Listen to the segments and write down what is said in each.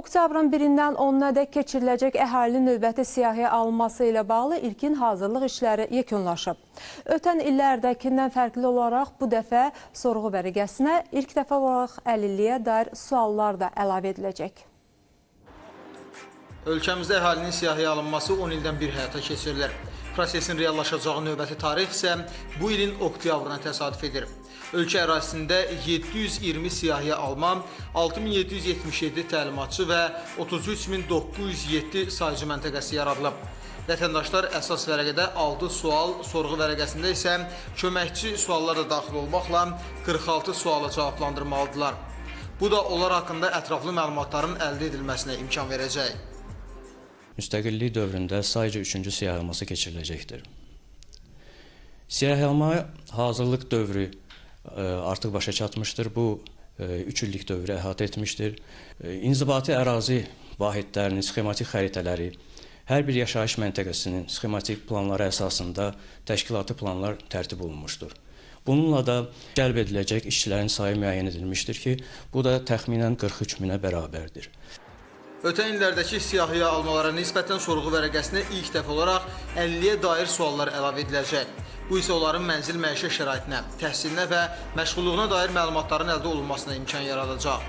Oktyabrın 1-dən 10-na dək keçiriləcək əhalinin növbəti siyahıya alınması ilə bağlı ilkin hazırlıq işləri yekunlaşıb. Ötən illərdəkindən fərqli olaraq bu dəfə sorğu vərəqəsinə ilk dəfə olaraq əlilliyə dair suallar da əlavə ediləcək. Ölkəmizdə əhalinin siyahıya alınması 10 ildən bir həyata keçirilir. Prosesin reallaşacağı növbəti tarix isə bu ilin oktyabrına təsadüf edir. Ölkə ərazisində 720 siyahıya alma, 6777 təlimatçı və 33907 saycı məntəqəsi yaradılıb. Vətəndaşlar əsas vərəqədə 6 sual, sorğu vərəqəsində isə köməkçi suallar da daxil olmaqla 46 sualı cavablandırmalıdırlar. Bu da onlar haqqında ətraflı məlumatların əldə edilməsinə imkan verəcək. Müstəqillik dövründə sayca üçüncü siyahılması keçiriləcəkdir. Siyahılma hazırlıq dövrü e, artıq başa çatmışdır. Bu 3 illik dövrü əhatə etmişdir. E, İnzibati ərazi vahidlərinin sxematik xəritələri, hər bir yaşayış məntəqəsinin sxematik planları əsasında təşkilati planlar tərtib olunmuşdur. Bununla da cəlb ediləcək işçilərin sayı müəyyən edilmişdir ki, bu da təxminən 43 minə bərabərdir. Ötən illərdəki siyahıya almalara nisbətən sorğu vərəqəsinə ilk dəfə olaraq 50-yə dair suallar əlavə ediləcək. Bu isə onların mənzil məişət şəraitinə, təhsilinə və məşğulluğuna dair məlumatların əldə olunmasına imkan yaradacaq.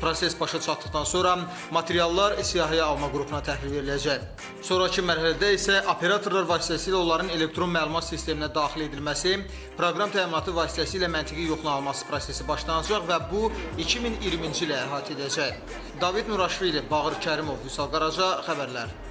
Proses başa çatdıqdan sonra materiallar siyahıya alma qrupuna təhvil veriləcək. Sonrakı mərhələdə isə operatorlar vasitəsilə onların elektron məlumat sisteminə daxil edilməsi, proqram təminatı vasitəsilə məntiqi yoxlanılması prosesi başlanacaq və bu 2020-ci ilə əhatə edəcək. David Nuraşvili, Bağır Kərimov, Vüsal Qaraca, xəbərlər.